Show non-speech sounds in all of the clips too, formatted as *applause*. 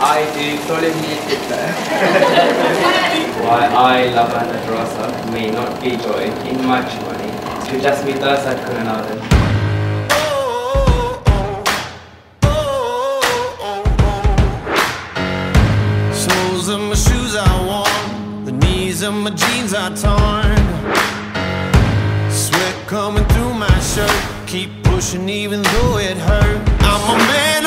I do solemnly declare *laughs* why I, love Lavanda Rosa, may not be joined in matrimony to Jasmitha Satkunanathan. Soles of my shoes are worn, the knees of my jeans are torn. Sweat coming through my shirt, keep pushing even though it hurt. I'm a man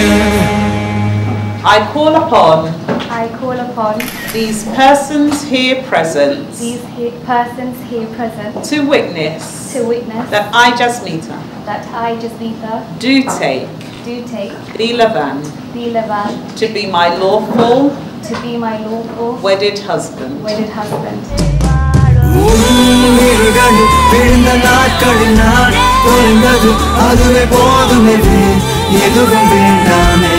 a. I call upon I call upon these persons here present these he- persons here present to witness to witness that I, Jasmitha, that I, Jasmitha, do take do take Leelavan Leelavan to be my lawful to be my lawful wedded husband. wedded husband. எதுவும் வேண்டாமே.